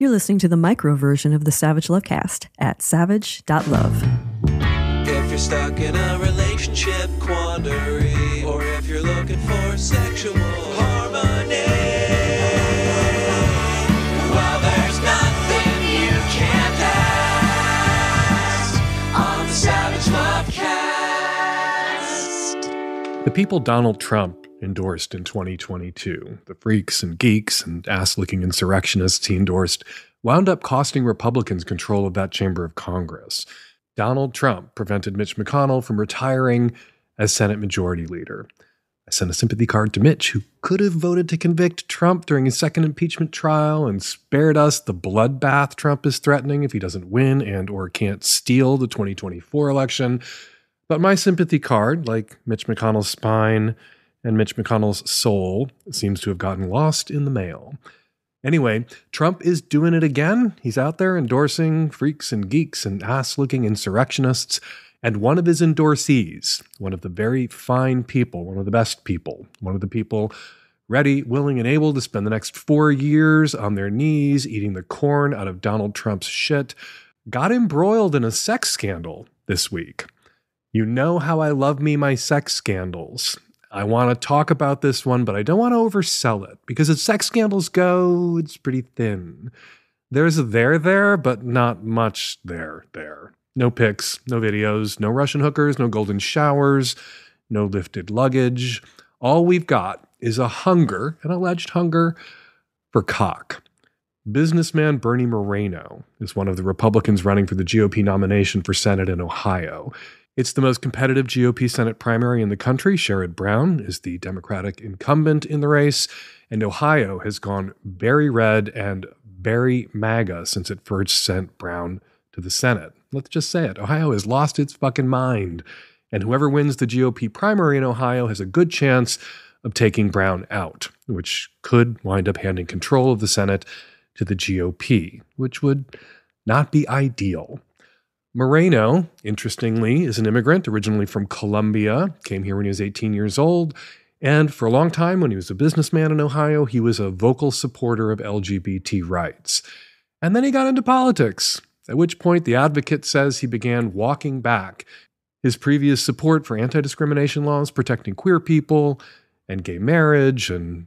You're listening to the micro version of the Savage Lovecast at savage.love. If you're stuck in a relationship quandary, or if you're looking for sexual harmony, well, there's nothing you can't ask on the Savage Lovecast. The people Donald Trump endorsed in 2022, the freaks and geeks and ass licking insurrectionists he endorsed, wound up costing Republicans control of that chamber of Congress. Donald Trump prevented Mitch McConnell from retiring as Senate Majority Leader. I sent a sympathy card to Mitch, who could have voted to convict Trump during his second impeachment trial and spared us the bloodbath Trump is threatening if he doesn't win and or can't steal the 2024 election. But my sympathy card, like Mitch McConnell's spine, and Mitch McConnell's soul seems to have gotten lost in the mail. Anyway, Trump is doing it again. He's out there endorsing freaks and geeks and ass looking insurrectionists. And one of his endorsees, one of the very fine people, one of the best people, one of the people ready, willing, and able to spend the next four years on their knees eating the corn out of Donald Trump's shit, got embroiled in a sex scandal this week. You know how I love me my sex scandals. I want to talk about this one, but I don't want to oversell it because as sex scandals go, it's pretty thin. There's a there there, but not much there there. No pics, no videos, no Russian hookers, no golden showers, no lifted luggage. All we've got is a hunger, an alleged hunger, for cock. Businessman Bernie Moreno is one of the Republicans running for the GOP nomination for Senate in Ohio. It's the most competitive GOP Senate primary in the country. Sherrod Brown is the Democratic incumbent in the race, and Ohio has gone very red and very MAGA since it first sent Brown to the Senate. Let's just say it Ohio has lost its fucking mind, and whoever wins the GOP primary in Ohio has a good chance of taking Brown out, which could wind up handing control of the Senate to the GOP, which would not be ideal. Moreno, interestingly, is an immigrant originally from Colombia, came here when he was 18 years old. And for a long time, when he was a businessman in Ohio, he was a vocal supporter of LGBT rights. And then he got into politics, at which point the advocate says he began walking back his previous support for anti discrimination laws protecting queer people and gay marriage and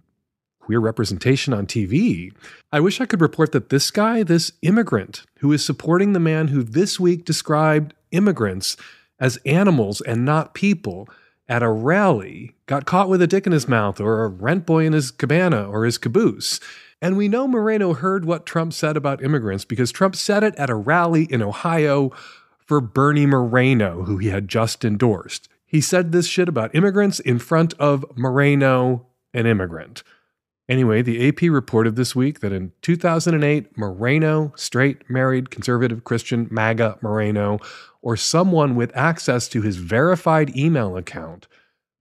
queer representation on TV. I wish I could report that this guy, this immigrant, who is supporting the man who this week described immigrants as animals and not people at a rally, got caught with a dick in his mouth or a rent boy in his cabana or his caboose. And we know Moreno heard what Trump said about immigrants because Trump said it at a rally in Ohio for Bernie Moreno, who he had just endorsed. He said this shit about immigrants in front of Moreno, an immigrant. Anyway, the AP reported this week that in 2008, Moreno, straight, married, conservative Christian, MAGA Moreno, or someone with access to his verified email account,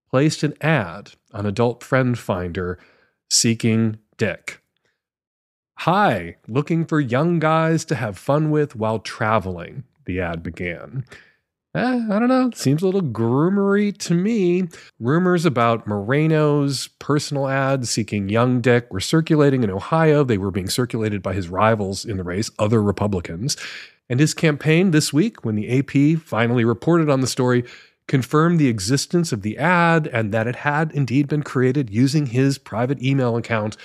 placed an ad on Adult Friend Finder seeking dick. Hi, looking for young guys to have fun with while traveling, the ad began. Eh, I don't know. Seems a little groomery to me. Rumors about Moreno's personal ads seeking young dick were circulating in Ohio. They were being circulated by his rivals in the race, other Republicans. And his campaign this week, when the AP finally reported on the story, confirmed the existence of the ad and that it had indeed been created using his private email account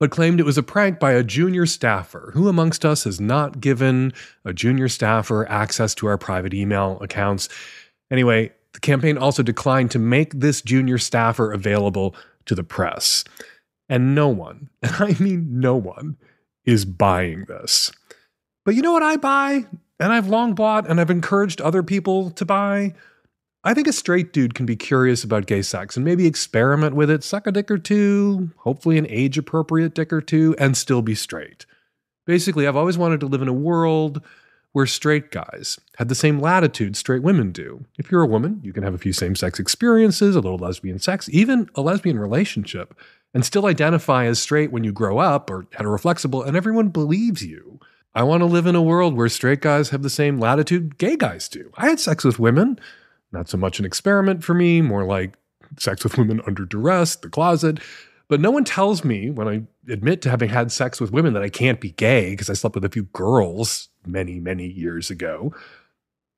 but claimed it was a prank by a junior staffer. Who amongst us has not given a junior staffer access to our private email accounts? Anyway, the campaign also declined to make this junior staffer available to the press. And no one, and I mean no one, is buying this. But you know what I buy? And I've long bought and I've encouraged other people to buy? I think a straight dude can be curious about gay sex and maybe experiment with it, suck a dick or two, hopefully an age appropriate dick or two, and still be straight. Basically, I've always wanted to live in a world where straight guys had the same latitude straight women do. If you're a woman, you can have a few same sex experiences, a little lesbian sex, even a lesbian relationship, and still identify as straight when you grow up or heteroflexible, and everyone believes you. I want to live in a world where straight guys have the same latitude gay guys do. I had sex with women not so much an experiment for me, more like sex with women under duress, the closet. But no one tells me when I admit to having had sex with women that I can't be gay because I slept with a few girls many, many years ago.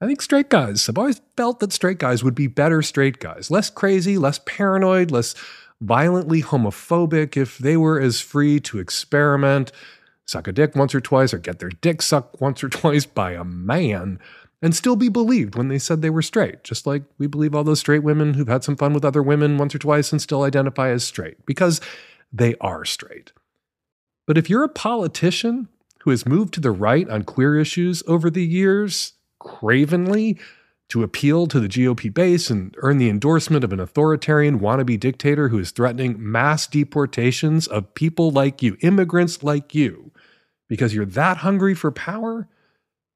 I think straight guys, I've always felt that straight guys would be better straight guys, less crazy, less paranoid, less violently homophobic if they were as free to experiment, suck a dick once or twice, or get their dick sucked once or twice by a man and still be believed when they said they were straight, just like we believe all those straight women who've had some fun with other women once or twice and still identify as straight, because they are straight. But if you're a politician who has moved to the right on queer issues over the years, cravenly, to appeal to the GOP base and earn the endorsement of an authoritarian wannabe dictator who is threatening mass deportations of people like you, immigrants like you, because you're that hungry for power,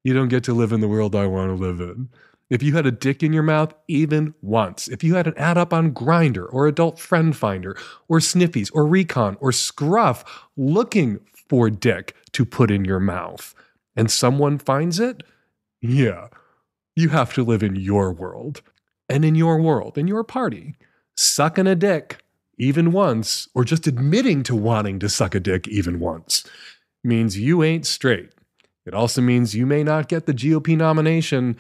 you don't get to live in the world I want to live in. If you had a dick in your mouth even once, if you had an ad up on Grindr or Adult Friend Finder or Sniffies or Recon or Scruff looking for dick to put in your mouth, and someone finds it, yeah, you have to live in your world. And in your world, in your party, sucking a dick even once, or just admitting to wanting to suck a dick even once, means you ain't straight. It also means you may not get the GOP nomination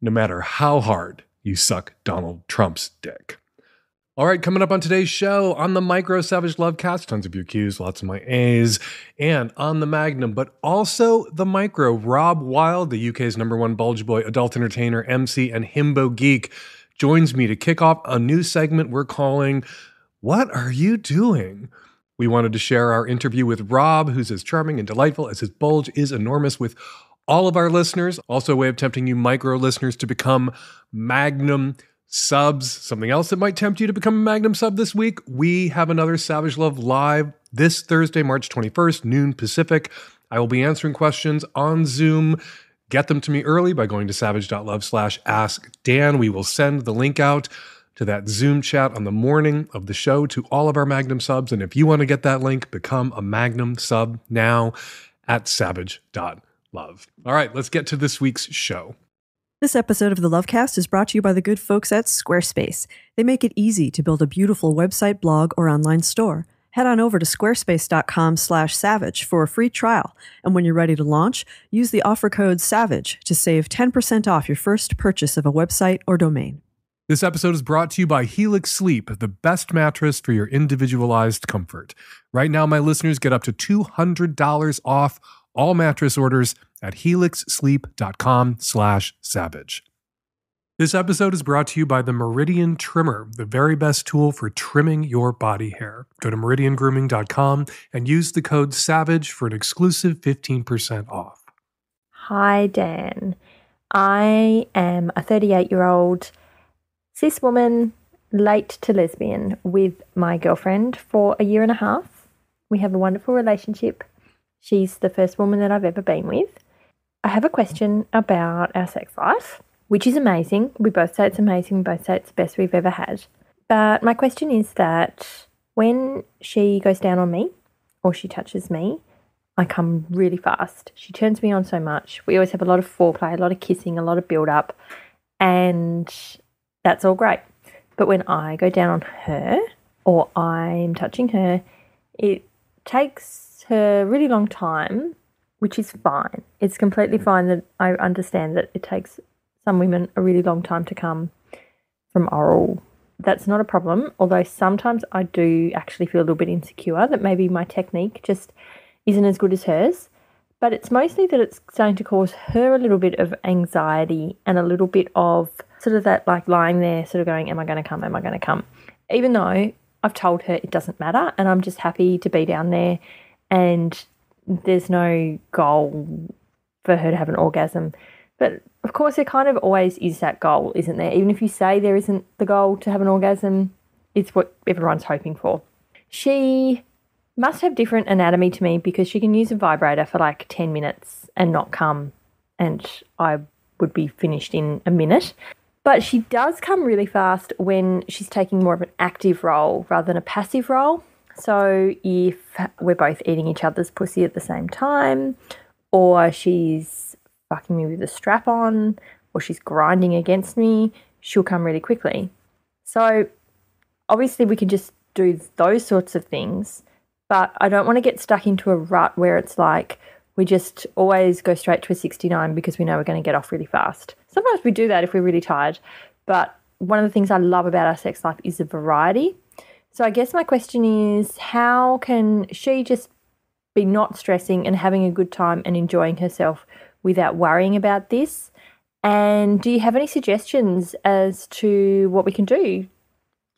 no matter how hard you suck Donald Trump's dick. All right, coming up on today's show on the Micro Savage Lovecast, tons of your Qs, lots of my A's, and on the Magnum, but also the Micro. Rob Wilde, the UK's number one bulge boy, adult entertainer, MC, and himbo geek, joins me to kick off a new segment we're calling What Are You Doing? We wanted to share our interview with Rob, who's as charming and delightful as his bulge is enormous, with all of our listeners. Also, a way of tempting you micro listeners to become Magnum subs. Something else that might tempt you to become a Magnum sub this week. We have another Savage Love live this Thursday, March 21st, noon Pacific. I will be answering questions on Zoom. Get them to me early by going to savage.love slash ask Dan. We will send the link out to that Zoom chat on the morning of the show to all of our Magnum subs. And if you want to get that link, become a Magnum sub now at savage.love. All right, let's get to this week's show. This episode of the Lovecast is brought to you by the good folks at Squarespace. They make it easy to build a beautiful website, blog, or online store. Head on over to squarespace.com/savage for a free trial, and when you're ready to launch, use the offer code SAVAGE to save 10% off your first purchase of a website or domain. This episode is brought to you by Helix Sleep, the best mattress for your individualized comfort. Right now, my listeners get up to $200 off all mattress orders at helixsleep.com slash savage. This episode is brought to you by the Meridian Trimmer, the very best tool for trimming your body hair. Go to meridiangrooming.com and use the code SAVAGE for an exclusive 15% off. Hi, Dan. I am a 38 year old cis woman, late to lesbian, with my girlfriend for a year and a half. We have a wonderful relationship. She's the first woman that I've ever been with. I have a question about our sex life, which is amazing. We both say it's amazing, we both say it's the best we've ever had. But my question is that when she goes down on me or she touches me, I come really fast. She turns me on so much. We always have a lot of foreplay, a lot of kissing, a lot of build up, and that's all great. But when I go down on her or I'm touching her, it takes her a really long time, which is fine. It's completely fine that I understand that it takes some women a really long time to come from oral. That's not a problem, although sometimes I do actually feel a little bit insecure that maybe my technique just isn't as good as hers. But it's mostly that it's starting to cause her a little bit of anxiety and a little bit of sort of that like lying there, sort of going, Am I going to come? Am I going to come? Even though I've told her it doesn't matter and I'm just happy to be down there and there's no goal for her to have an orgasm. But of course, there kind of always is that goal, isn't there? Even if you say there isn't the goal to have an orgasm, it's what everyone's hoping for. She must have different anatomy to me because she can use a vibrator for like 10 minutes and not come, and I would be finished in a minute. But she does come really fast when she's taking more of an active role rather than a passive role. So if we're both eating each other's pussy at the same time, or she's fucking me with a strap on, or she's grinding against me, she'll come really quickly. So obviously we can just do those sorts of things. But I don't want to get stuck into a rut where it's like we just always go straight to a 69 because we know we're going to get off really fast. Sometimes we do that if we're really tired. But one of the things I love about our sex life is the variety. So I guess my question is how can she just be not stressing and having a good time and enjoying herself without worrying about this? And do you have any suggestions as to what we can do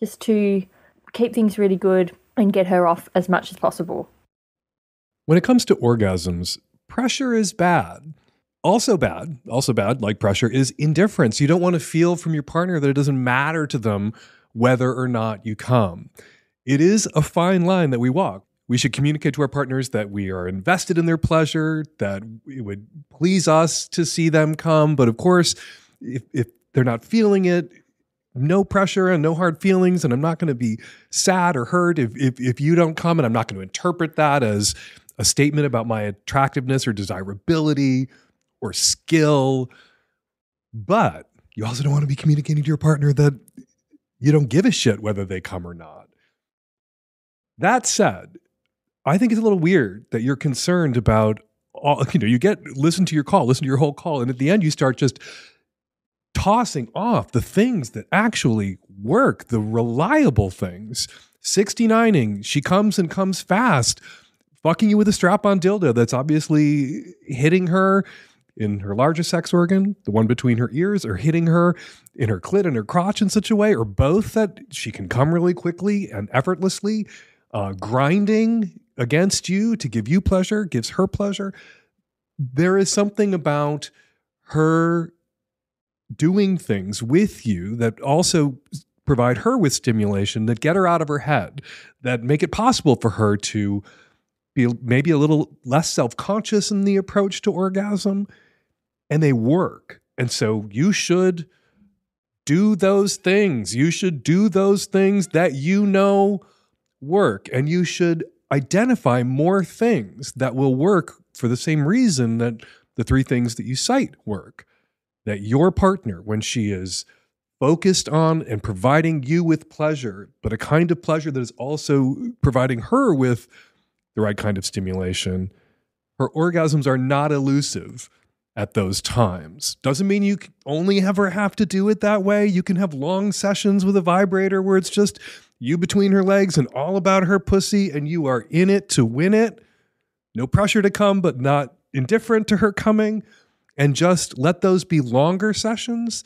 just to keep things really good and get her off as much as possible? When it comes to orgasms, pressure is bad. Also bad, also bad, like pressure, is indifference. You don't want to feel from your partner that it doesn't matter to them whether or not you come. It is a fine line that we walk. We should communicate to our partners that we are invested in their pleasure, that it would please us to see them come. But of course, if, if they're not feeling it, no pressure and no hard feelings. And I'm not going to be sad or hurt if, if, if you don't come. And I'm not going to interpret that as a statement about my attractiveness or desirability or skill. But you also don't want to be communicating to your partner that you don't give a shit whether they come or not. That said, I think it's a little weird that you're concerned about all, you know, you get listen to your call, listen to your whole call, and at the end you start just tossing off the things that actually work, the reliable things. 69ing, she comes and comes fast, fucking you with a strap on dildo that's obviously hitting her in her largest sex organ, the one between her ears, or hitting her in her clit and her crotch in such a way, or both that she can come really quickly and effortlessly, uh, grinding against you to give you pleasure, gives her pleasure. There is something about her doing things with you that also provide her with stimulation that get her out of her head, that make it possible for her to be maybe a little less self conscious in the approach to orgasm, and they work. And so you should do those things. You should do those things that you know work, and you should identify more things that will work for the same reason that the three things that you cite work that your partner, when she is focused on and providing you with pleasure, but a kind of pleasure that is also providing her with the right kind of stimulation, her orgasms are not elusive at those times. Doesn't mean you only ever have to do it that way. You can have long sessions with a vibrator where it's just you between her legs and all about her pussy, and you are in it to win it. No pressure to come, but not indifferent to her coming and just let those be longer sessions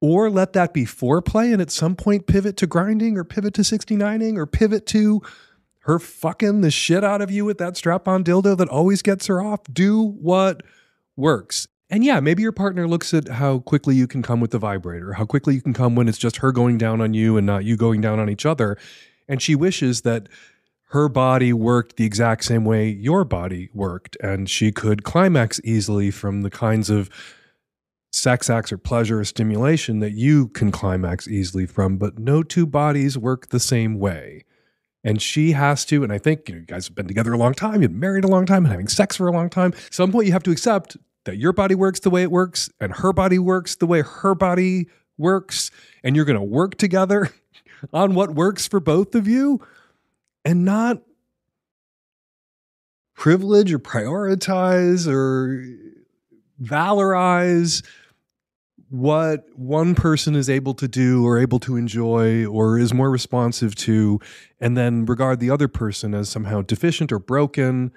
or let that be foreplay and at some point pivot to grinding or pivot to 69ing or pivot to her fucking the shit out of you with that strap on dildo that always gets her off. Do what works. And yeah, maybe your partner looks at how quickly you can come with the vibrator, how quickly you can come when it's just her going down on you and not you going down on each other. And she wishes that her body worked the exact same way your body worked, and she could climax easily from the kinds of sex acts or pleasure or stimulation that you can climax easily from. But no two bodies work the same way. And she has to, and I think you, know, you guys have been together a long time, you've married a long time, and having sex for a long time. At some point, you have to accept that your body works the way it works, and her body works the way her body works, and you're going to work together on what works for both of you and not privilege or prioritize or valorize what one person is able to do or able to enjoy or is more responsive to, and then regard the other person as somehow deficient or broken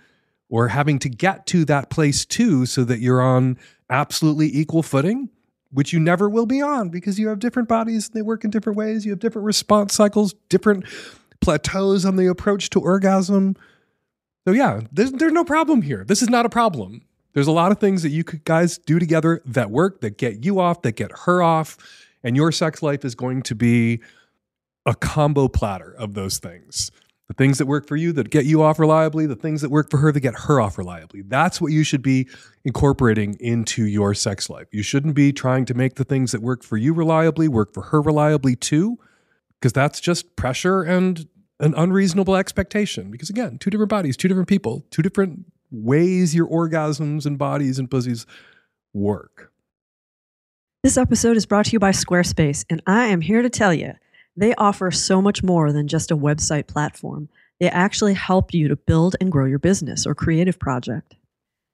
or having to get to that place too so that you're on absolutely equal footing which you never will be on because you have different bodies and they work in different ways you have different response cycles different plateaus on the approach to orgasm. So yeah, there's there's no problem here. This is not a problem. There's a lot of things that you guys do together that work, that get you off, that get her off, and your sex life is going to be a combo platter of those things. The things that work for you that get you off reliably, the things that work for her that get her off reliably. That's what you should be incorporating into your sex life. You shouldn't be trying to make the things that work for you reliably work for her reliably too because that's just pressure and an unreasonable expectation. Because again, two different bodies, two different people, two different ways your orgasms and bodies and pussies work. This episode is brought to you by Squarespace, and I am here to tell you They offer so much more than just a website platform. They actually help you to build and grow your business or creative project.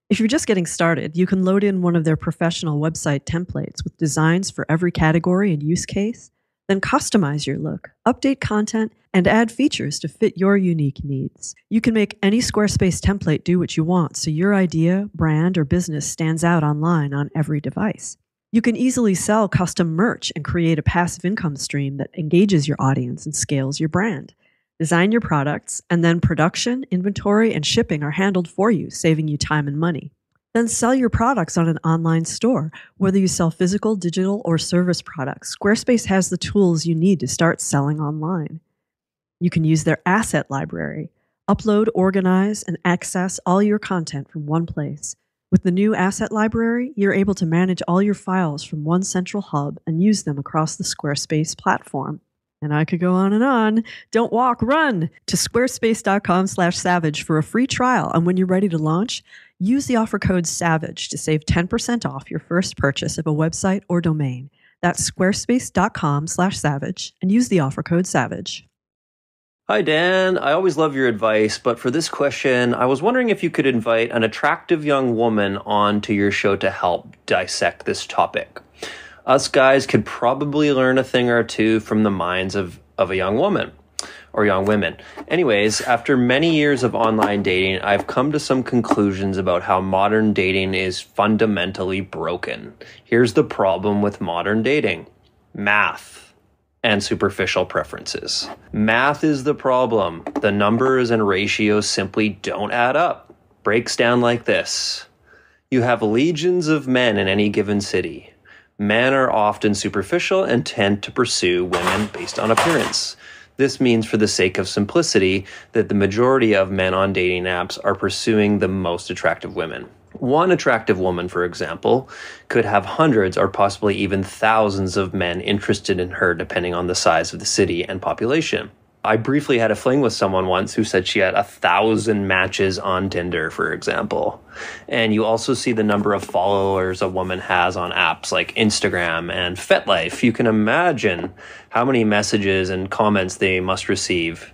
If you're just getting started, you can load in one of their professional website templates with designs for every category and use case, then customize your look, update content, and add features to fit your unique needs. You can make any Squarespace template do what you want so your idea, brand, or business stands out online on every device. You can easily sell custom merch and create a passive income stream that engages your audience and scales your brand. Design your products, and then production, inventory, and shipping are handled for you, saving you time and money. Then sell your products on an online store. Whether you sell physical, digital, or service products, Squarespace has the tools you need to start selling online. You can use their asset library, upload, organize, and access all your content from one place. With the new asset library, you're able to manage all your files from one central hub and use them across the Squarespace platform. And I could go on and on. Don't walk, run to squarespace.com slash savage for a free trial. And when you're ready to launch, use the offer code SAVAGE to save 10% off your first purchase of a website or domain. That's squarespace.com slash savage and use the offer code SAVAGE. Hi, Dan. I always love your advice, but for this question, I was wondering if you could invite an attractive young woman onto your show to help dissect this topic us guys could probably learn a thing or two from the minds of, of a young woman or young women. Anyways, after many years of online dating, I've come to some conclusions about how modern dating is fundamentally broken. Here's the problem with modern dating math and superficial preferences. Math is the problem. The numbers and ratios simply don't add up. Breaks down like this. You have legions of men in any given city. Men are often superficial and tend to pursue women based on appearance. This means, for the sake of simplicity, that the majority of men on dating apps are pursuing the most attractive women. One attractive woman, for example, could have hundreds or possibly even thousands of men interested in her depending on the size of the city and population. I briefly had a fling with someone once who said she had a thousand matches on Tinder, for example. And you also see the number of followers a woman has on apps like Instagram and FetLife. You can imagine how many messages and comments they must receive.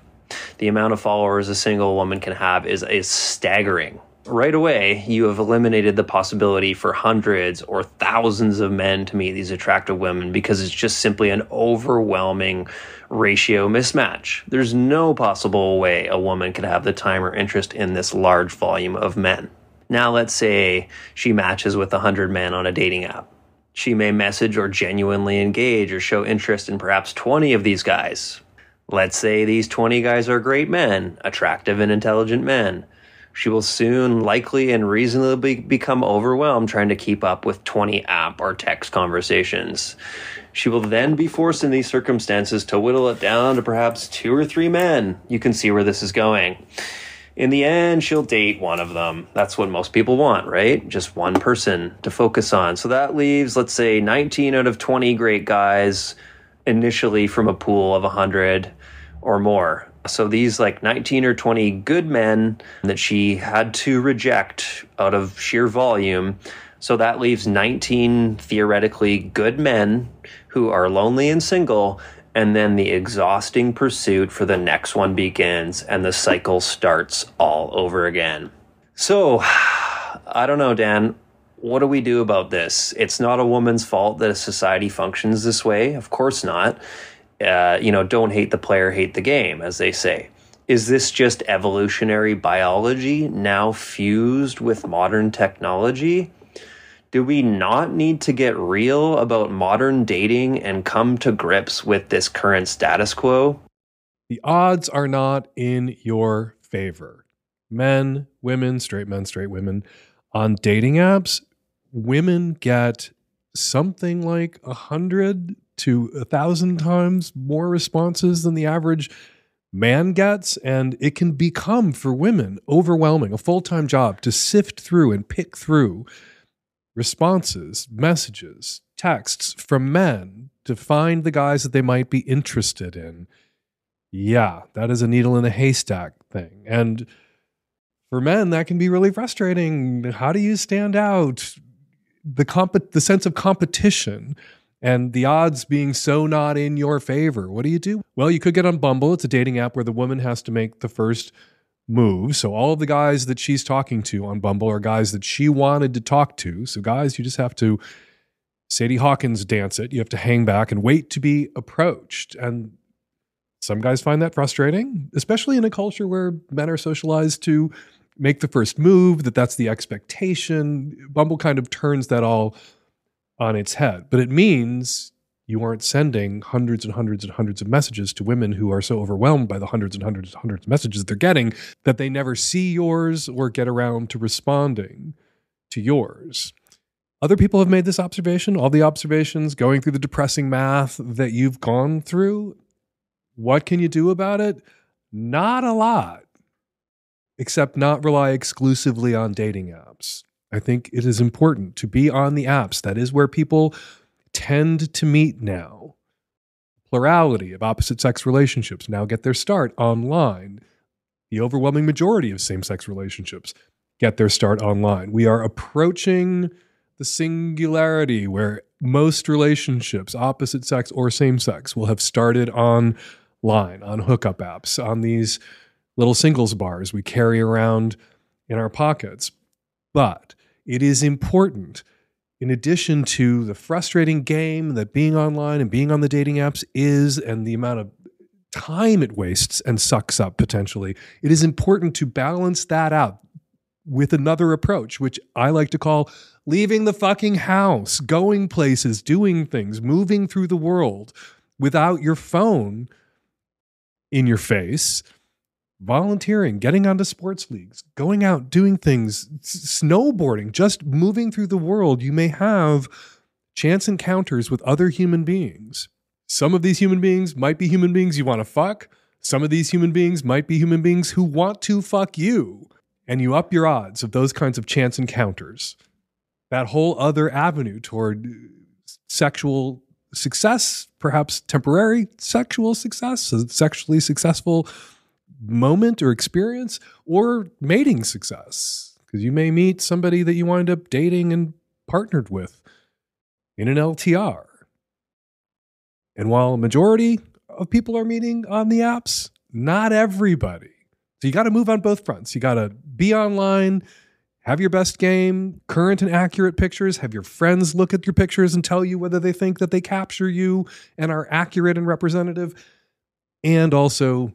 The amount of followers a single woman can have is, is staggering right away, you have eliminated the possibility for hundreds or thousands of men to meet these attractive women because it's just simply an overwhelming ratio mismatch. There's no possible way a woman could have the time or interest in this large volume of men. Now, let's say she matches with 100 men on a dating app. She may message or genuinely engage or show interest in perhaps 20 of these guys. Let's say these 20 guys are great men, attractive and intelligent men she will soon likely and reasonably become overwhelmed trying to keep up with 20 app or text conversations. She will then be forced in these circumstances to whittle it down to perhaps two or three men. You can see where this is going. In the end, she'll date one of them. That's what most people want, right? Just one person to focus on. So that leaves, let's say, 19 out of 20 great guys initially from a pool of 100 or more. So these like 19 or 20 good men that she had to reject out of sheer volume. So that leaves 19 theoretically good men who are lonely and single. And then the exhausting pursuit for the next one begins and the cycle starts all over again. So I don't know, Dan. What do we do about this? It's not a woman's fault that a society functions this way. Of course not uh, you know, don't hate the player, hate the game, as they say. Is this just evolutionary biology now fused with modern technology? Do we not need to get real about modern dating and come to grips with this current status quo? The odds are not in your favor. Men, women, straight men, straight women, on dating apps, women get something like a hundred to a thousand times more responses than the average man gets. And it can become for women overwhelming, a full time job to sift through and pick through responses, messages, texts from men to find the guys that they might be interested in. Yeah, that is a needle in a haystack thing. And for men, that can be really frustrating. How do you stand out? The comp- the sense of competition and the odds being so not in your favor. What do you do? Well, you could get on Bumble. It's a dating app where the woman has to make the first move. So all of the guys that she's talking to on Bumble are guys that she wanted to talk to. So guys, you just have to Sadie Hawkins dance it. You have to hang back and wait to be approached. And some guys find that frustrating, especially in a culture where men are socialized to make the first move, that that's the expectation. Bumble kind of turns that all on its head. But it means you aren't sending hundreds and hundreds and hundreds of messages to women who are so overwhelmed by the hundreds and hundreds and hundreds of messages that they're getting that they never see yours or get around to responding to yours. Other people have made this observation, all the observations going through the depressing math that you've gone through. What can you do about it? Not a lot, except not rely exclusively on dating apps. I think it is important to be on the apps. That is where people tend to meet now. Plurality of opposite sex relationships now get their start online. The overwhelming majority of same sex relationships get their start online. We are approaching the singularity where most relationships, opposite sex or same sex, will have started online, on hookup apps, on these little singles bars we carry around in our pockets. But it is important, in addition to the frustrating game that being online and being on the dating apps is, and the amount of time it wastes and sucks up potentially, it is important to balance that out with another approach, which I like to call leaving the fucking house, going places, doing things, moving through the world without your phone in your face volunteering, getting onto sports leagues, going out, doing things, snowboarding, just moving through the world, you may have chance encounters with other human beings. Some of these human beings might be human beings you want to fuck. Some of these human beings might be human beings who want to fuck you. And you up your odds of those kinds of chance encounters. That whole other avenue toward uh, sexual success, perhaps temporary sexual success, sexually successful moment or experience or mating success because you may meet somebody that you wind up dating and partnered with in an LTR. And while a majority of people are meeting on the apps, not everybody. So you got to move on both fronts. You got to be online, have your best game, current and accurate pictures, have your friends look at your pictures and tell you whether they think that they capture you and are accurate and representative, and also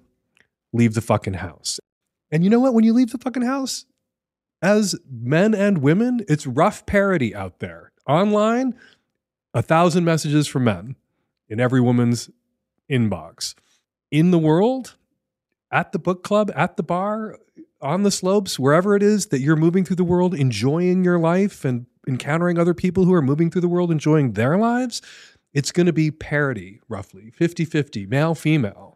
leave the fucking house. And you know what? When you leave the fucking house, as men and women, it's rough parody out there. Online, a thousand messages from men in every woman's inbox. In the world, at the book club, at the bar, on the slopes, wherever it is that you're moving through the world, enjoying your life and encountering other people who are moving through the world, enjoying their lives, it's going to be parity, roughly 50 50, male, female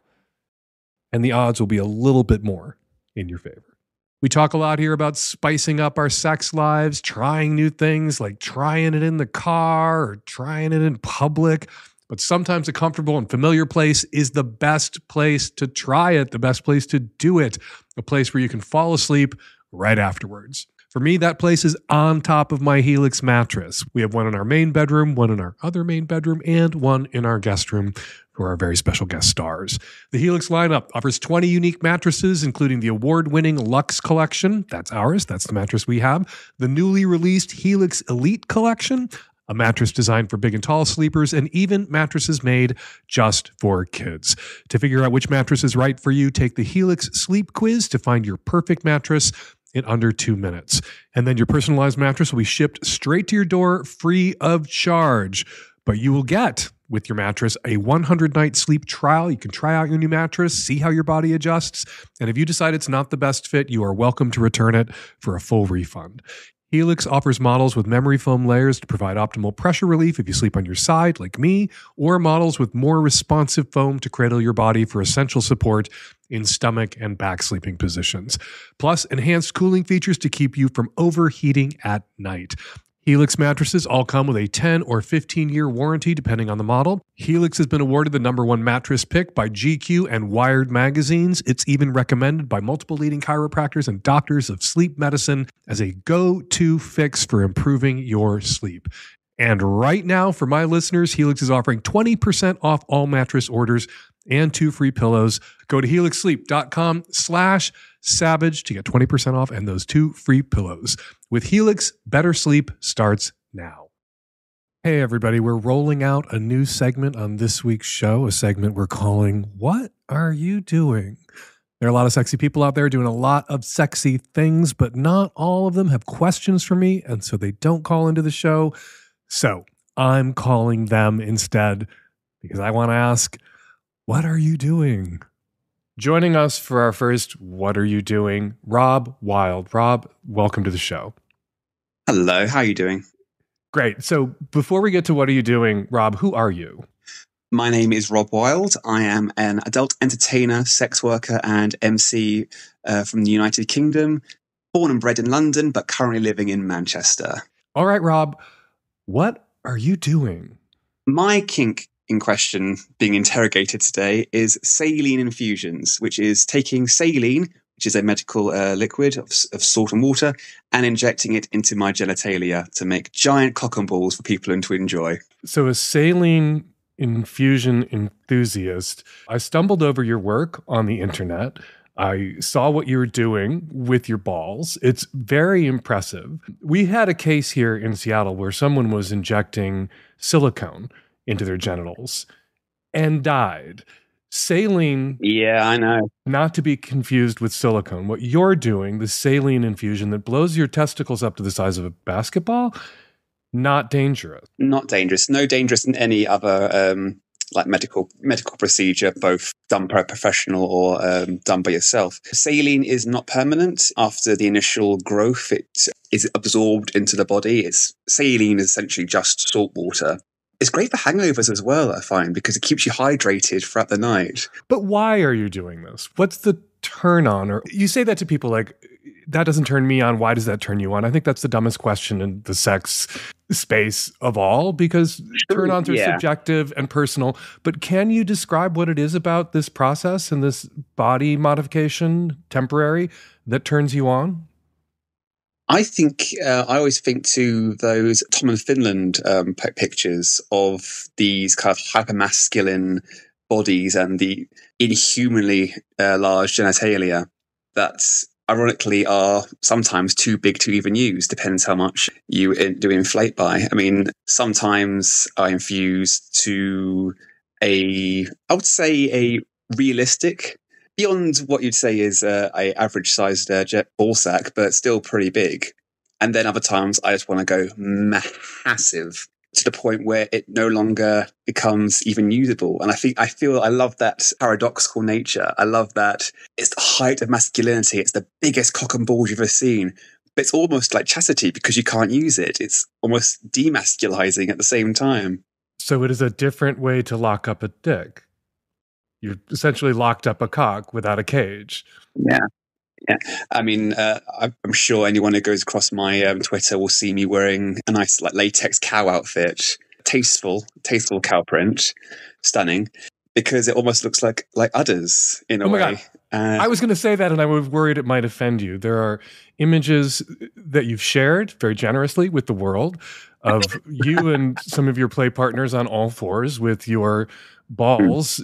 and the odds will be a little bit more in your favor. We talk a lot here about spicing up our sex lives, trying new things like trying it in the car or trying it in public. But sometimes a comfortable and familiar place is the best place to try it, the best place to do it, a place where you can fall asleep right afterwards. For me, that place is on top of my Helix mattress. We have one in our main bedroom, one in our other main bedroom, and one in our guest room for our very special guest stars. The Helix lineup offers 20 unique mattresses, including the award winning Luxe Collection. That's ours, that's the mattress we have. The newly released Helix Elite Collection, a mattress designed for big and tall sleepers, and even mattresses made just for kids. To figure out which mattress is right for you, take the Helix Sleep Quiz to find your perfect mattress in under two minutes. And then your personalized mattress will be shipped straight to your door free of charge. But you will get with your mattress a 100 night sleep trial. You can try out your new mattress, see how your body adjusts. And if you decide it's not the best fit, you are welcome to return it for a full refund. Helix offers models with memory foam layers to provide optimal pressure relief if you sleep on your side, like me, or models with more responsive foam to cradle your body for essential support in stomach and back sleeping positions. Plus, enhanced cooling features to keep you from overheating at night. Helix mattresses all come with a 10 or 15 year warranty depending on the model. Helix has been awarded the number one mattress pick by GQ and Wired magazines. It's even recommended by multiple leading chiropractors and doctors of sleep medicine as a go to fix for improving your sleep. And right now, for my listeners, Helix is offering 20% off all mattress orders and two free pillows. Go to helixsleep.com slash savage to get 20% off and those two free pillows. With Helix, better sleep starts now. Hey, everybody, we're rolling out a new segment on this week's show, a segment we're calling What Are You Doing? There are a lot of sexy people out there doing a lot of sexy things, but not all of them have questions for me, and so they don't call into the show. So I'm calling them instead because I want to ask, What are you doing? Joining us for our first What Are You Doing? Rob Wilde. Rob, welcome to the show. Hello, how are you doing? Great. So before we get to What Are You Doing, Rob, who are you? My name is Rob Wilde. I am an adult entertainer, sex worker, and MC uh, from the United Kingdom. Born and bred in London, but currently living in Manchester. All right, Rob, what are you doing? My kink in question being interrogated today is saline infusions, which is taking saline, which is a medical uh, liquid of, of, salt and water, and injecting it into my genitalia to make giant cock and balls for people and to enjoy. So, a saline infusion enthusiast, I stumbled over your work on the internet. I saw what you were doing with your balls. It's very impressive. We had a case here in Seattle where someone was injecting silicone into their genitals and died. Saline yeah i know. not to be confused with silicone. What you're doing the saline infusion that blows your testicles up to the size of a basketball not dangerous. Not dangerous. No dangerous in any other um, like medical medical procedure both done by a professional or um, done by yourself saline is not permanent after the initial growth it is absorbed into the body it's saline is essentially just salt water it's great for hangovers as well, I find, because it keeps you hydrated throughout the night. But why are you doing this? What's the turn on? Or you say that to people like, that doesn't turn me on. Why does that turn you on? I think that's the dumbest question in the sex space of all because turn ons are yeah. subjective and personal. But can you describe what it is about this process and this body modification, temporary, that turns you on? I think uh, I always think to those Tom of Finland um, pictures of these kind of hypermasculine bodies and the inhumanly uh, large genitalia that ironically are sometimes too big to even use depends how much you do inflate by i mean sometimes i infuse to a i would say a realistic beyond what you'd say is uh, a average sized uh, jet ball sack, but still pretty big. And then other times I just want to go massive to the point where it no longer becomes even usable. And I think I feel I love that paradoxical nature. I love that it's the height of masculinity. It's the biggest cock and balls you've ever seen. But it's almost like chastity because you can't use it. It's almost demasculizing at the same time. So it is a different way to lock up a dick you're essentially locked up a cock without a cage. Yeah. Yeah, I mean, uh, I'm sure anyone who goes across my um, Twitter will see me wearing a nice like latex cow outfit, tasteful, tasteful cow print, stunning, because it almost looks like like udders in a oh way. Uh, I was going to say that, and I was worried it might offend you. There are images that you've shared very generously with the world of you and some of your play partners on all fours with your balls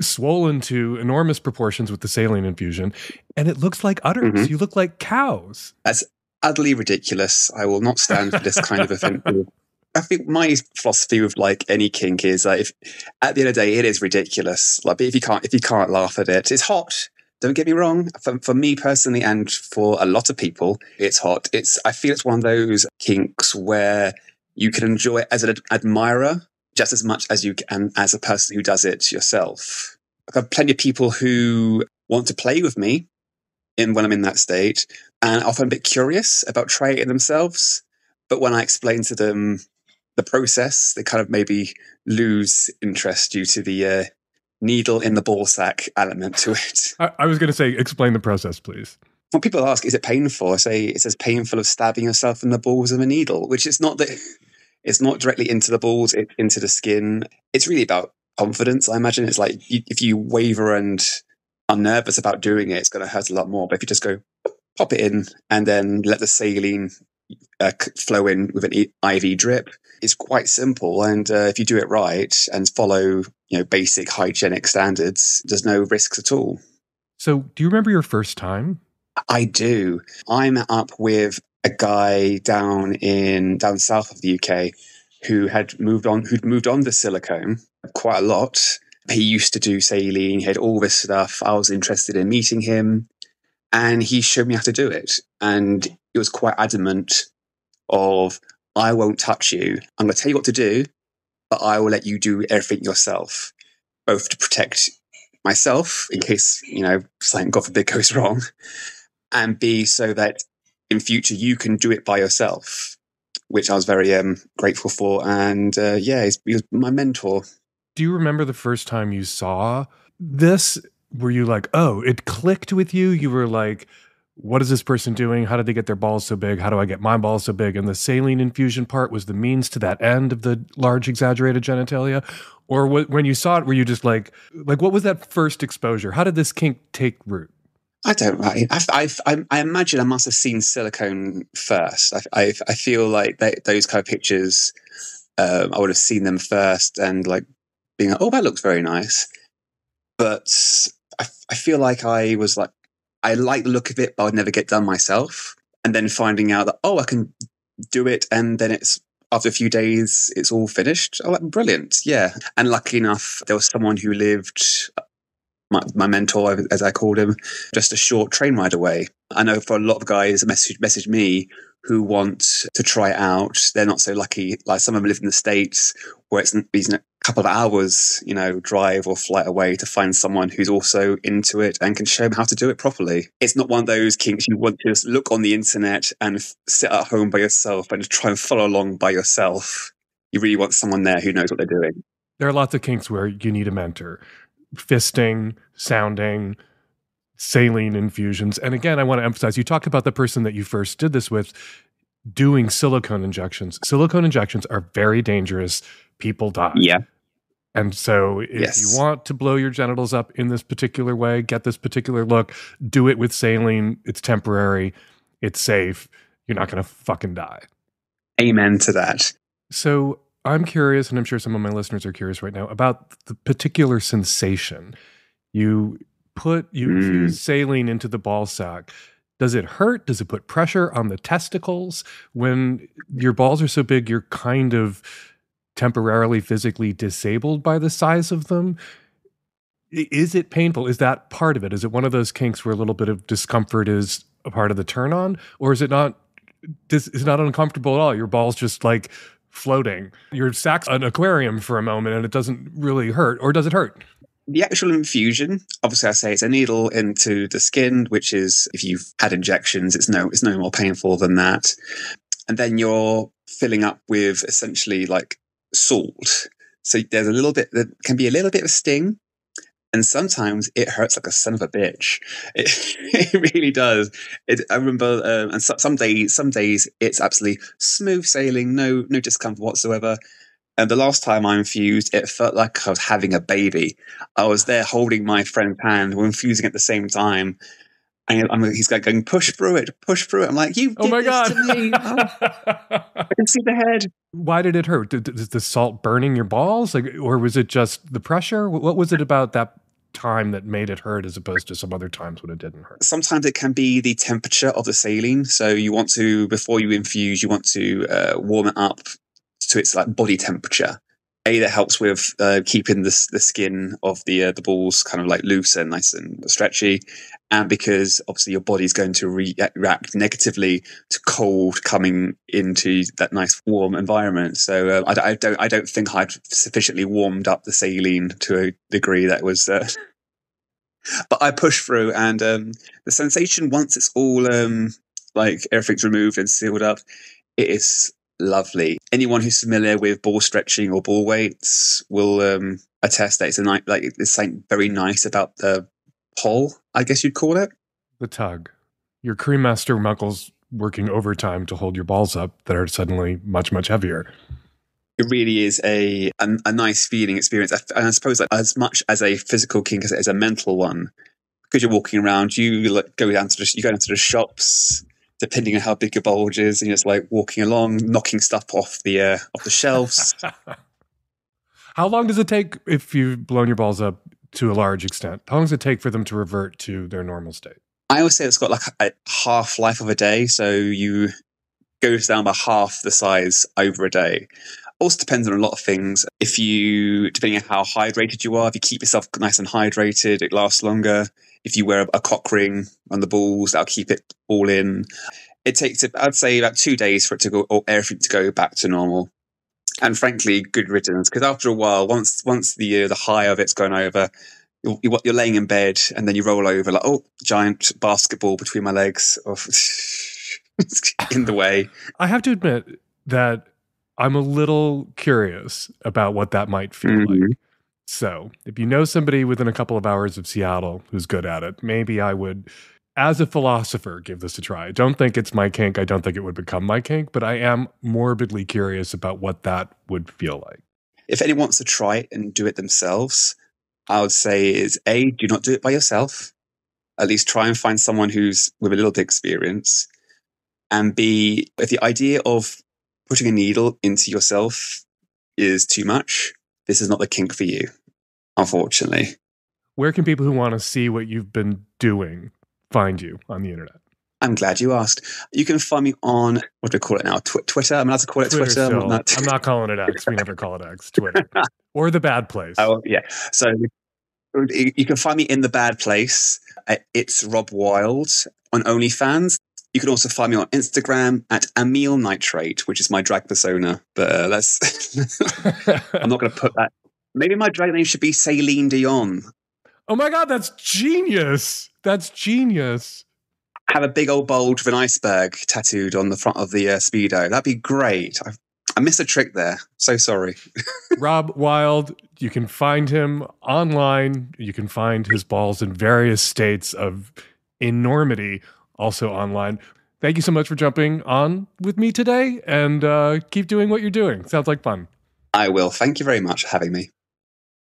swollen to enormous proportions with the saline infusion, and it looks like udders. Mm-hmm. You look like cows. That's utterly ridiculous. I will not stand for this kind of offensive. I think my philosophy with like any kink is like if at the end of the day it is ridiculous. Like if you can't if you can't laugh at it, it's hot. Don't get me wrong. For, for me personally, and for a lot of people, it's hot. It's I feel it's one of those kinks where you can enjoy it as an admirer just as much as you can as a person who does it yourself. I've had plenty of people who want to play with me in when I'm in that state and often a bit curious about trying it themselves. But when I explain to them the process, they kind of maybe lose interest due to the uh, needle in the ball sack element to it. I, I was going to say, explain the process, please. When people ask, is it painful? I say it's as painful as stabbing yourself in the balls with a needle, which is not that it's not directly into the balls, it's into the skin. It's really about confidence. I imagine it's like if you waver and are nervous about doing it, it's going to hurt a lot more. But if you just go pop it in and then let the saline uh, flow in with an E- IV drip. It's quite simple, and uh, if you do it right and follow, you know, basic hygienic standards, there's no risks at all. So, do you remember your first time? I do. I'm up with a guy down in down south of the UK who had moved on, who'd moved on the silicone quite a lot. He used to do saline. He had all this stuff. I was interested in meeting him, and he showed me how to do it. And he was quite adamant of, "I won't touch you. I'm going to tell you what to do, but I will let you do everything yourself, both to protect myself in case you know something God forbid goes wrong." and B, so that in future you can do it by yourself, which I was very um, grateful for. And uh, yeah, he was my mentor. Do you remember the first time you saw this? Were you like, oh, it clicked with you? You were like, what is this person doing? How did they get their balls so big? How do I get my balls so big? And the saline infusion part was the means to that end of the large exaggerated genitalia. Or wh- when you saw it, were you just like, like what was that first exposure? How did this kink take root? I don't know. I, I, I, imagine I must have seen silicone first. I, I, I feel like they, those kind of pictures, um, I would have seen them first and like being like, oh, that looks very nice. But I, I feel like I was like, I like the look of it, but I'd never get done myself. And then finding out that, oh, I can do it. And then it's after a few days, it's all finished. Oh, brilliant. Yeah. And luckily enough, there was someone who lived my, my mentor, as I called him, just a short train ride away. I know for a lot of guys message message me who want to try it out. They're not so lucky. Like some of them live in the states where it's these a couple of hours, you know, drive or flight away to find someone who's also into it and can show them how to do it properly. It's not one of those kinks you want to just look on the internet and f- sit at home by yourself and try and follow along by yourself. You really want someone there who knows what they're doing. There are lots of kinks where you need a mentor. Fisting, sounding, saline infusions. And again, I want to emphasize you talk about the person that you first did this with doing silicone injections. Silicone injections are very dangerous. People die. Yeah. And so if Yes. you want to blow your genitals up in this particular way, get this particular look, do it with saline. It's temporary, it's safe. You're not going to fucking die. Amen to that. So I'm curious, and I'm sure some of my listeners are curious right now about the particular sensation. You put you Mm. infuse saline into the ball sack. Does it hurt? Does it put pressure on the testicles? When your balls are so big, you're kind of temporarily physically disabled by the size of them. Is it painful? Is that part of it? Is it one of those kinks where a little bit of discomfort is a part of the turn on? Or is it not this is not uncomfortable at all? Your balls just like floating. Your sack's an aquarium for a moment and it doesn't really hurt. Or does it hurt? the actual infusion obviously i say it's a needle into the skin which is if you've had injections it's no it's no more painful than that and then you're filling up with essentially like salt so there's a little bit there can be a little bit of sting and sometimes it hurts like a son of a bitch it, it really does it, i remember um, and so, some days some days it's absolutely smooth sailing no no discomfort whatsoever and the last time I infused, it felt like I was having a baby. I was there holding my friend's hand, we're infusing at the same time. And I'm, he's like going, push through it, push through it. I'm like, you did Oh my this God. to me. Oh, I can see the head. Why did it hurt? Did, is the salt burning your balls? Like, or was it just the pressure? What was it about that time that made it hurt as opposed to some other times when it didn't hurt? Sometimes it can be the temperature of the saline. So you want to, before you infuse, you want to uh, warm it up to its like body temperature. A that helps with uh, keeping the the skin of the uh, the balls kind of like loose and nice and stretchy, and because obviously your body's going to react negatively to cold coming into that nice warm environment. So uh, I, I don't I don't think I'd sufficiently warmed up the saline to a degree that was. Uh, but I pushed through, and um, the sensation once it's all um, like everything's removed and sealed up, it is lovely. Anyone who's familiar with ball stretching or ball weights will um, attest that it's a nice, like it's something very nice about the pull, I guess you'd call it. The tug. Your cremaster muckles working overtime to hold your balls up that are suddenly much, much heavier. It really is a a, a nice feeling experience, and I suppose like, as much as a physical kink as, as a mental one, because you're walking around, you like, go down to the you go down to the shops, depending on how big your bulge is, and just like walking along, knocking stuff off the uh, off the shelves. How long does it take if you've blown your balls up to a large extent? How long does it take for them to revert to their normal state? I always say it's got like a half life of a day, so you goes down by half the size over a day. Also depends on a lot of things. If you, depending on how hydrated you are, if you keep yourself nice and hydrated, it lasts longer. If you wear a cock ring on the balls, that'll keep it all in. It takes, I'd say, about two days for it to go, or everything to go back to normal. And frankly, good riddance, because after a while, once once the uh, the high of it's gone over, you're, you're laying in bed and then you roll over like, oh, giant basketball between my legs, or in the way. I have to admit that I'm a little curious about what that might feel Mhm. like. So, if you know somebody within a couple of hours of Seattle who's good at it, maybe I would, as a philosopher, give this a try. I don't think it's my kink. I don't think it would become my kink, but I am morbidly curious about what that would feel like. If anyone wants to try it and do it themselves, I would say is A, do not do it by yourself. At least try and find someone who's with a little bit of experience. And B, if the idea of putting a needle into yourself is too much, this is not the kink for you, unfortunately. Where can people who want to see what you've been doing find you on the internet? I'm glad you asked. You can find me on what do we call it now? Tw- Twitter. I'm allowed to call it Twitter. still. I'm not- I'm not calling it X. We never call it X. Twitter or the bad place. Oh yeah. So you can find me in the bad place. It's Rob Wilde on OnlyFans. You can also find me on Instagram at Amyl Nitrate, which is my drag persona. But uh, let's. I'm not going to put that. Maybe my drag name should be Celine Dion. oh my god, that's genius! That's genius. Have a big old bulge of an iceberg tattooed on the front of the uh, speedo. That'd be great. I, I missed a trick there. So sorry. Rob Wilde, you can find him online. You can find his balls in various states of enormity, also online. Thank you so much for jumping on with me today and uh, keep doing what you're doing. Sounds like fun. I will. Thank you very much for having me.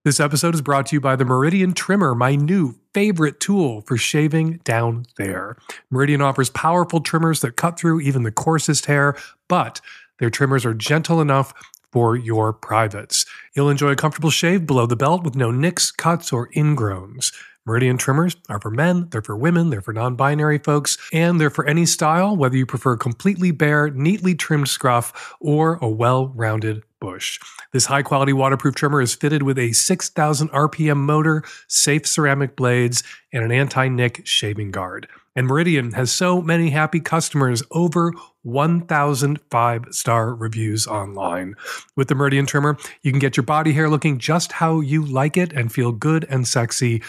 This episode is brought to you by the Meridian Trimmer, my new favorite tool for shaving down there. Meridian offers powerful trimmers that cut through even the coarsest hair, but their trimmers are gentle enough for your privates. You'll enjoy a comfortable shave below the belt with no nicks, cuts, or ingrowns. Meridian trimmers are for men, they're for women, they're for non binary folks, and they're for any style, whether you prefer completely bare, neatly trimmed scruff, or a well rounded bush. This high quality waterproof trimmer is fitted with a 6,000 RPM motor, safe ceramic blades, and an anti nick shaving guard. And Meridian has so many happy customers, over 1,000 five star reviews online. With the Meridian trimmer, you can get your body hair looking just how you like it and feel good and sexy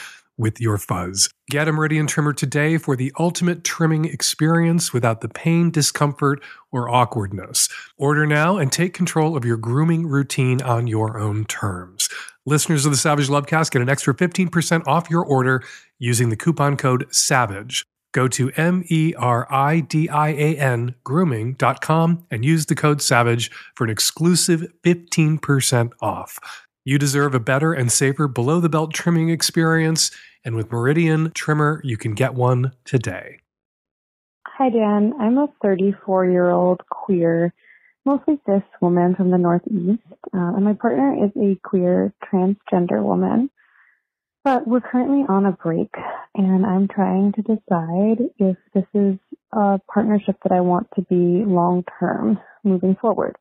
with your fuzz. Get a Meridian trimmer today for the ultimate trimming experience without the pain, discomfort, or awkwardness. Order now and take control of your grooming routine on your own terms. Listeners of the Savage Lovecast get an extra 15% off your order using the coupon code SAVAGE. Go to M E R I D I A N grooming.com and use the code SAVAGE for an exclusive 15% off. You deserve a better and safer below the belt trimming experience, and with Meridian Trimmer, you can get one today. Hi, Dan. I'm a 34 year old queer, mostly cis woman from the Northeast, uh, and my partner is a queer transgender woman. But we're currently on a break, and I'm trying to decide if this is a partnership that I want to be long term moving forward.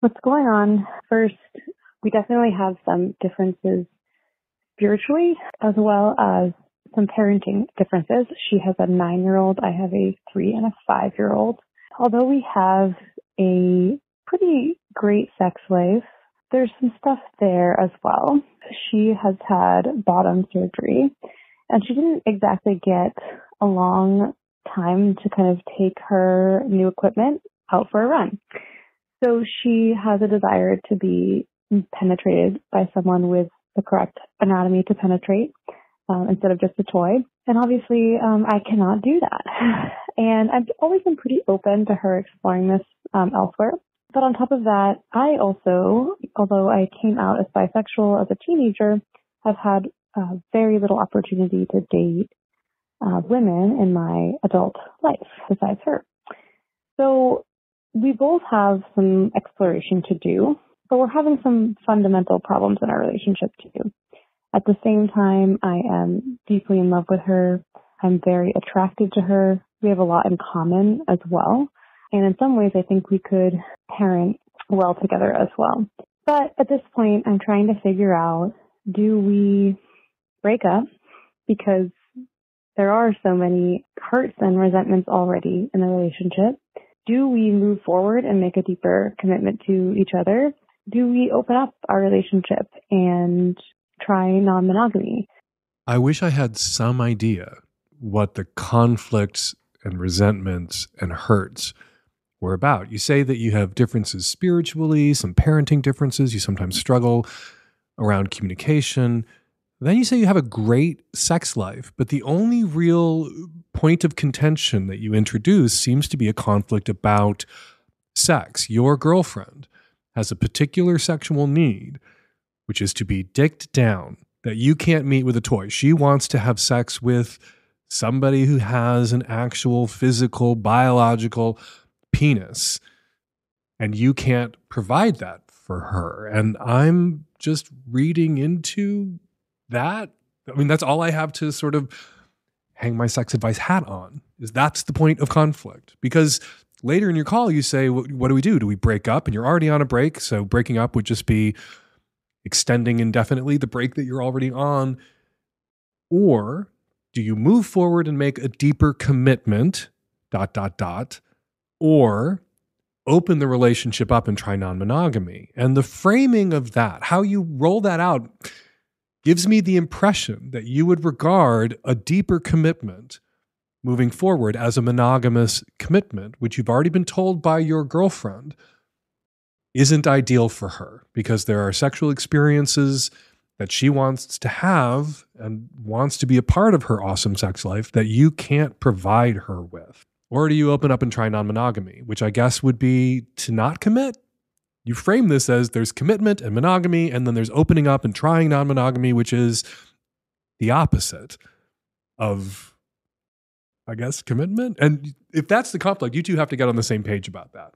What's going on? First, we definitely have some differences spiritually as well as some parenting differences. She has a nine year old. I have a three and a five year old. Although we have a pretty great sex life, there's some stuff there as well. She has had bottom surgery and she didn't exactly get a long time to kind of take her new equipment out for a run. So she has a desire to be penetrated by someone with the correct anatomy to penetrate um, instead of just a toy. And obviously, um, I cannot do that. And I've always been pretty open to her exploring this um, elsewhere. But on top of that, I also, although I came out as bisexual as a teenager, have had uh, very little opportunity to date uh, women in my adult life besides her. So we both have some exploration to do, but we're having some fundamental problems in our relationship too. At the same time, I am deeply in love with her. I'm very attracted to her. We have a lot in common as well. And in some ways, I think we could parent well together as well. But at this point, I'm trying to figure out, do we break up? Because there are so many hurts and resentments already in the relationship. Do we move forward and make a deeper commitment to each other? Do we open up our relationship and try non-monogamy? I wish I had some idea what the conflicts and resentments and hurts were about. You say that you have differences spiritually, some parenting differences, you sometimes struggle around communication. Then you say you have a great sex life, but the only real point of contention that you introduce seems to be a conflict about sex. Your girlfriend has a particular sexual need, which is to be dicked down, that you can't meet with a toy. She wants to have sex with somebody who has an actual physical, biological penis, and you can't provide that for her. And I'm just reading into that. I mean, that's all I have to sort of hang my sex advice hat on. Is that's the point of conflict? Because later in your call, you say, "What do we do? Do we break up?" And you're already on a break, so breaking up would just be extending indefinitely the break that you're already on, or do you move forward and make a deeper commitment? Dot dot dot, or open the relationship up and try non monogamy. And the framing of that, how you roll that out, gives me the impression that you would regard a deeper commitment moving forward as a monogamous commitment, which you've already been told by your girlfriend isn't ideal for her because there are sexual experiences that she wants to have and wants to be a part of her awesome sex life that you can't provide her with. Or do you open up and try non monogamy, which I guess would be to not commit? You frame this as there's commitment and monogamy, and then there's opening up and trying non monogamy, which is the opposite of, I guess, commitment. And if that's the conflict, you two have to get on the same page about that.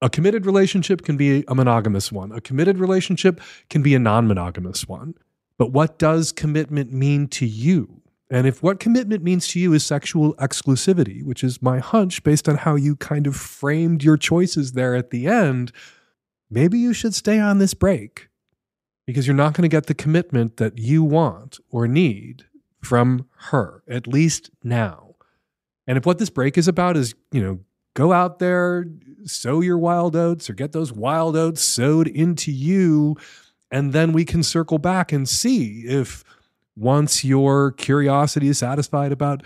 A committed relationship can be a monogamous one, a committed relationship can be a non monogamous one. But what does commitment mean to you? And if what commitment means to you is sexual exclusivity, which is my hunch based on how you kind of framed your choices there at the end, maybe you should stay on this break because you're not going to get the commitment that you want or need from her, at least now. And if what this break is about is, you know, go out there, sow your wild oats or get those wild oats sowed into you, and then we can circle back and see if once your curiosity is satisfied about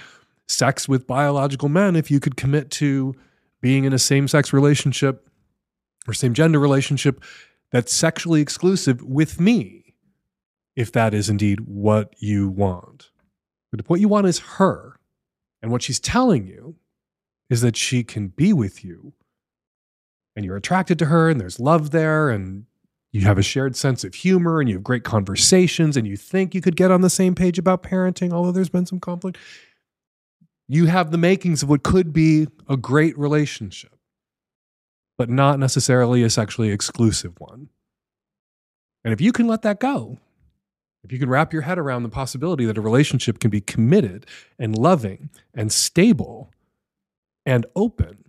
sex with biological men, if you could commit to being in a same sex relationship or same gender relationship that's sexually exclusive with me, if that is indeed what you want. But if what you want is her, and what she's telling you is that she can be with you, and you're attracted to her, and there's love there, and you have a shared sense of humor and you have great conversations and you think you could get on the same page about parenting, although there's been some conflict, you have the makings of what could be a great relationship, but not necessarily a sexually exclusive one. And if you can let that go, if you can wrap your head around the possibility that a relationship can be committed and loving and stable and open,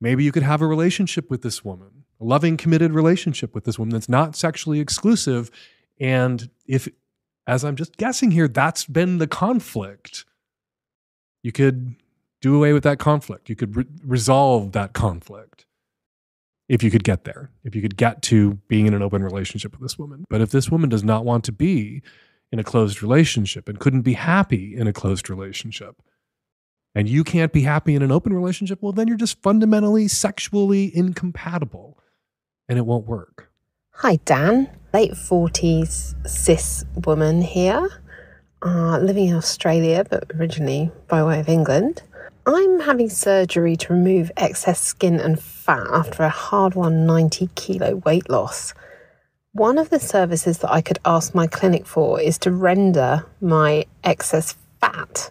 maybe you could have a relationship with this woman a loving, committed relationship with this woman that's not sexually exclusive. And if, as I'm just guessing here, that's been the conflict, you could do away with that conflict. You could re- resolve that conflict if you could get there, if you could get to being in an open relationship with this woman. But if this woman does not want to be in a closed relationship and couldn't be happy in a closed relationship, and you can't be happy in an open relationship, well, then you're just fundamentally sexually incompatible and it won't work. Hi, Dan. Late 40s cis woman here, uh, living in Australia, but originally by way of England. I'm having surgery to remove excess skin and fat after a hard won 90 kilo weight loss. One of the services that I could ask my clinic for is to render my excess fat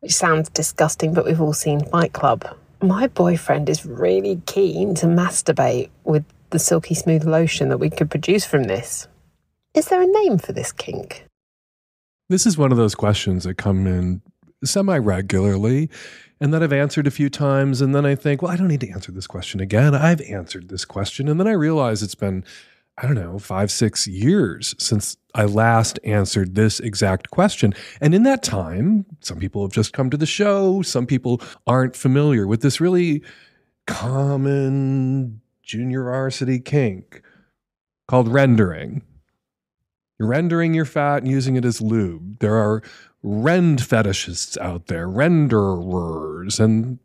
which sounds disgusting, but we've all seen Fight Club. My boyfriend is really keen to masturbate with the silky smooth lotion that we could produce from this. Is there a name for this kink? This is one of those questions that come in semi regularly and that I've answered a few times. And then I think, well, I don't need to answer this question again. I've answered this question. And then I realize it's been, I don't know, five, six years since I last answered this exact question. And in that time, some people have just come to the show, some people aren't familiar with this really common junior varsity kink called rendering. You're rendering your fat and using it as lube. There are rend fetishists out there, renderers, and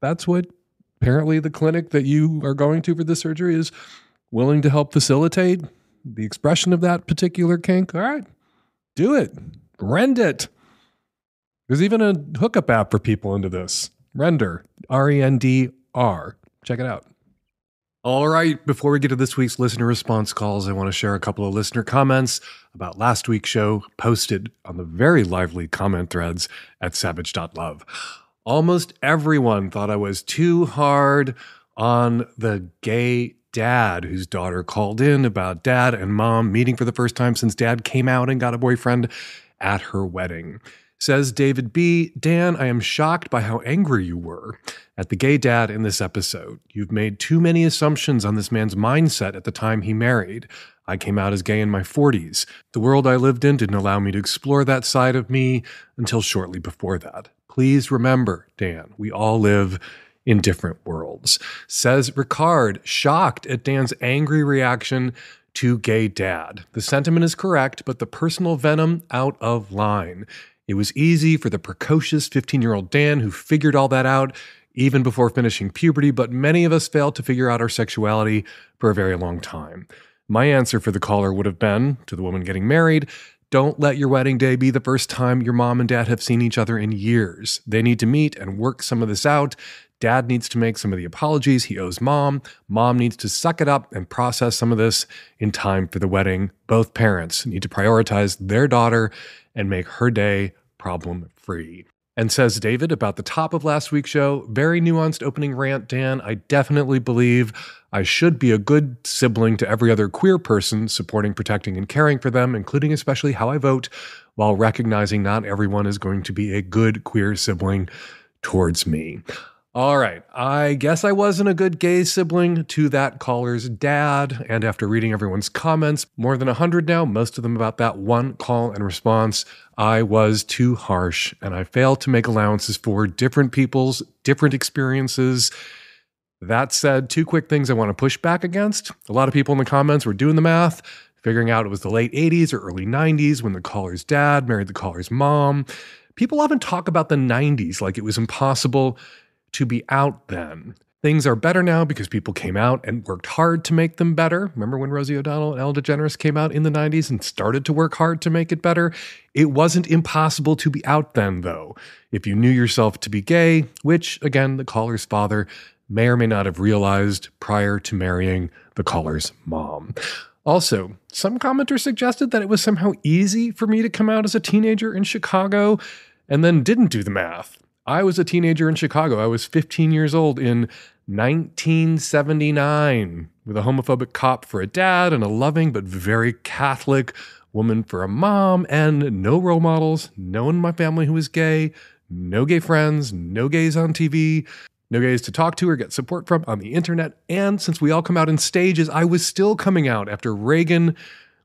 that's what apparently the clinic that you are going to for this surgery is willing to help facilitate the expression of that particular kink. All right, do it, rend it. There's even a hookup app for people into this. Render, R E N D R. Check it out. All right, before we get to this week's listener response calls, I want to share a couple of listener comments about last week's show posted on the very lively comment threads at savage.love. Almost everyone thought I was too hard on the gay dad whose daughter called in about dad and mom meeting for the first time since dad came out and got a boyfriend at her wedding. Says David B. Dan, I am shocked by how angry you were at the gay dad in this episode. You've made too many assumptions on this man's mindset at the time he married. I came out as gay in my 40s. The world I lived in didn't allow me to explore that side of me until shortly before that. Please remember, Dan, we all live in different worlds. Says Ricard, shocked at Dan's angry reaction to gay dad. The sentiment is correct, but the personal venom out of line. It was easy for the precocious 15 year old Dan who figured all that out even before finishing puberty, but many of us failed to figure out our sexuality for a very long time. My answer for the caller would have been to the woman getting married don't let your wedding day be the first time your mom and dad have seen each other in years. They need to meet and work some of this out. Dad needs to make some of the apologies he owes mom. Mom needs to suck it up and process some of this in time for the wedding. Both parents need to prioritize their daughter and make her day problem free. And says David about the top of last week's show, very nuanced opening rant, Dan. I definitely believe I should be a good sibling to every other queer person, supporting, protecting, and caring for them, including especially how I vote, while recognizing not everyone is going to be a good queer sibling towards me. All right. I guess I wasn't a good gay sibling to that caller's dad. And after reading everyone's comments, more than 100 now, most of them about that one call and response, I was too harsh and I failed to make allowances for different people's different experiences. That said, two quick things I want to push back against. A lot of people in the comments were doing the math, figuring out it was the late 80s or early 90s when the caller's dad married the caller's mom. People often talk about the 90s like it was impossible to be out then. Things are better now because people came out and worked hard to make them better. Remember when Rosie O'Donnell and Ellen DeGeneres came out in the 90s and started to work hard to make it better? It wasn't impossible to be out then, though. If you knew yourself to be gay, which, again, the caller's father may or may not have realized prior to marrying the caller's mom. Also, some commenters suggested that it was somehow easy for me to come out as a teenager in Chicago and then didn't do the math. I was a teenager in Chicago. I was 15 years old in 1979 with a homophobic cop for a dad and a loving but very Catholic woman for a mom, and no role models, no one in my family who was gay, no gay friends, no gays on TV, no gays to talk to or get support from on the internet. And since we all come out in stages, I was still coming out after Reagan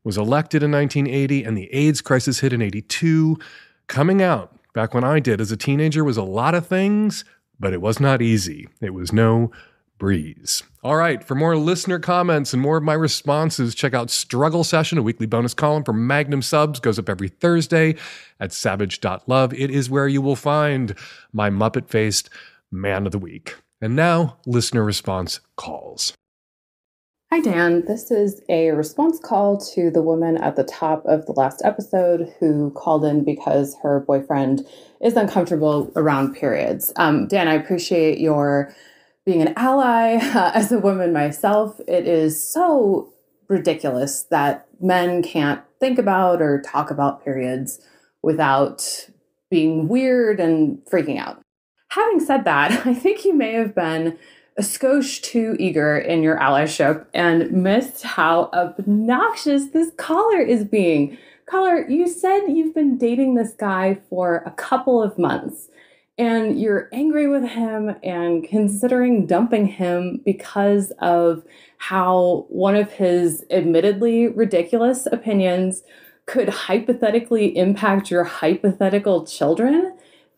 was elected in 1980 and the AIDS crisis hit in 82. Coming out back when I did as a teenager was a lot of things, but it was not easy. It was no breeze. All right, for more listener comments and more of my responses, check out Struggle Session, a weekly bonus column for Magnum Subs, goes up every Thursday at savage.love. It is where you will find my Muppet faced man of the week. And now, listener response calls. Hi, Dan. This is a response call to the woman at the top of the last episode who called in because her boyfriend is uncomfortable around periods. Um, Dan, I appreciate your being an ally. Uh, as a woman myself, it is so ridiculous that men can't think about or talk about periods without being weird and freaking out. Having said that, I think you may have been a skosh too eager in your allyship and missed how obnoxious this caller is being. Caller, you said you've been dating this guy for a couple of months and you're angry with him and considering dumping him because of how one of his admittedly ridiculous opinions could hypothetically impact your hypothetical children.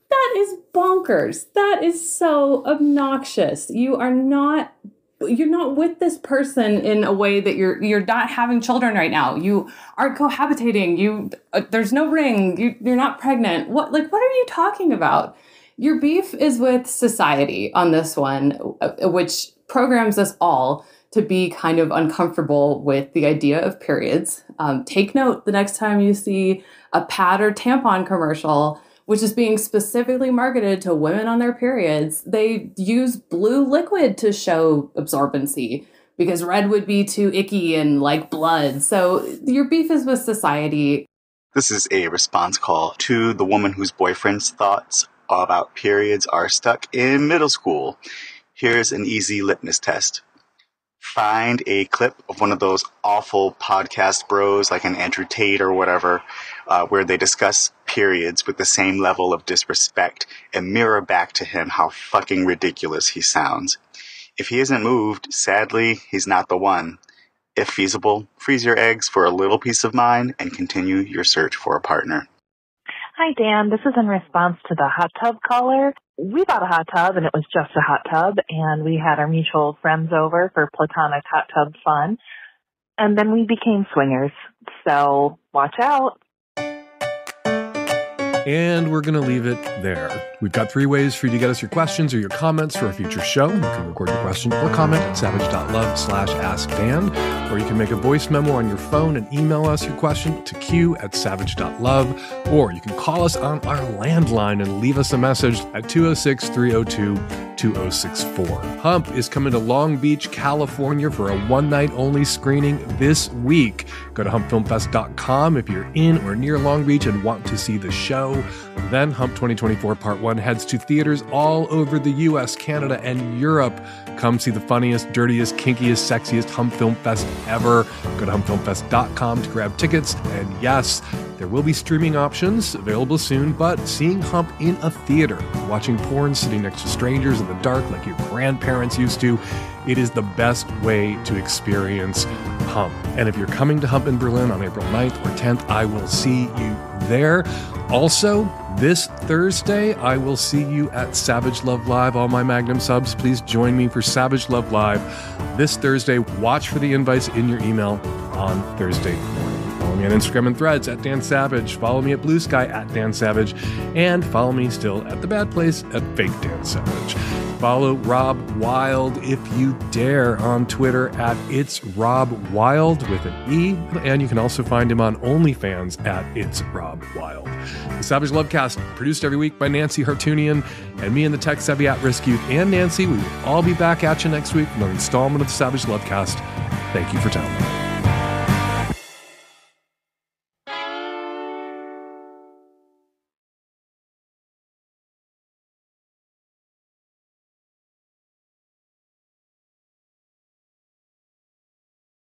That is bonkers. That is so obnoxious. You are not you're not with this person in a way that you're you're not having children right now. You aren't cohabitating. You uh, there's no ring. You, you're not pregnant. What like what are you talking about? Your beef is with society on this one, uh, which programs us all to be kind of uncomfortable with the idea of periods. Um, take note the next time you see a pad or tampon commercial which is being specifically marketed to women on their periods, they use blue liquid to show absorbency because red would be too icky and like blood. So your beef is with society. This is a response call to the woman whose boyfriend's thoughts about periods are stuck in middle school. Here's an easy litmus test. Find a clip of one of those awful podcast bros like an Andrew Tate or whatever uh, where they discuss periods with the same level of disrespect and mirror back to him how fucking ridiculous he sounds. If he isn't moved, sadly, he's not the one. If feasible, freeze your eggs for a little peace of mind and continue your search for a partner. Hi, Dan. This is in response to the hot tub caller. We bought a hot tub and it was just a hot tub and we had our mutual friends over for platonic hot tub fun. And then we became swingers. So watch out. And we're going to leave it there. We've got three ways for you to get us your questions or your comments for a future show. You can record your question or comment at savage.love slash askdan, or you can make a voice memo on your phone and email us your question to q at savage.love, or you can call us on our landline and leave us a message at 206 302 2064. Hump is coming to Long Beach, California for a one night only screening this week. Go to humpfilmfest.com if you're in or near Long Beach and want to see the show. Then Hump 2024 Part 1 heads to theaters all over the US, Canada, and Europe. Come see the funniest, dirtiest, kinkiest, sexiest Hump Film Fest ever. Go to humpfilmfest.com to grab tickets. And yes, there will be streaming options available soon, but seeing Hump in a theater, watching porn sitting next to strangers in the dark like your grandparents used to, it is the best way to experience Hump. And if you're coming to Hump in Berlin on April 9th or 10th, I will see you there. Also, this Thursday, I will see you at Savage Love Live. All my Magnum subs, please join me for Savage Love Live this Thursday. Watch for the invites in your email on Thursday morning. Me on Instagram and threads at Dan Savage. Follow me at Blue Sky at Dan Savage. And follow me still at The Bad Place at Fake Dan Savage. Follow Rob Wilde if you dare on Twitter at It's Rob Wilde with an E. And you can also find him on OnlyFans at It's Rob Wilde. The Savage Lovecast, produced every week by Nancy Hartunian and me and the tech savvy at risk youth and Nancy. We will all be back at you next week with another installment of the Savage Lovecast. Thank you for downloading.